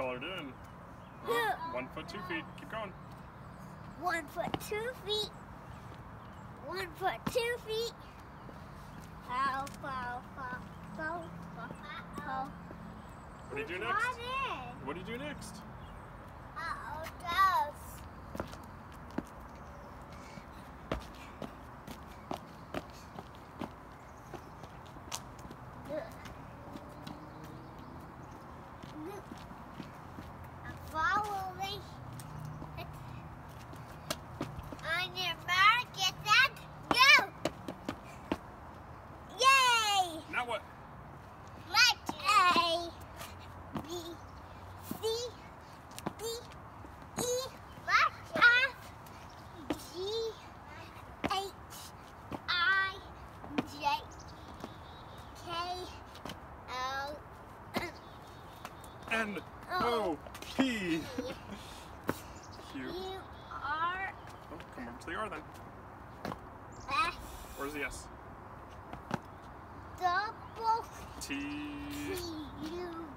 colored in. Yeah. One foot, two feet. Keep going. One foot, two feet. One foot, two feet. Pow, pow, pow, pow, pow. What do you do next? What do you do next? Uh-oh, toast. Follow L, N O oh. P Q. R, Oh, come over to the R then. S, Where's the S? double T. T, U,